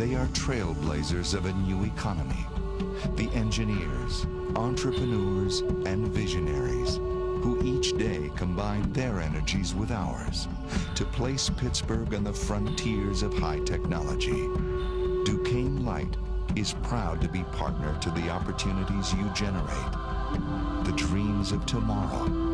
They are trailblazers of a new economy. The engineers, entrepreneurs, and visionaries who each day combine their energies with ours to place Pittsburgh on the frontiers of high technology. Duquesne Light is proud to be partner to the opportunities you generate. The dreams of tomorrow.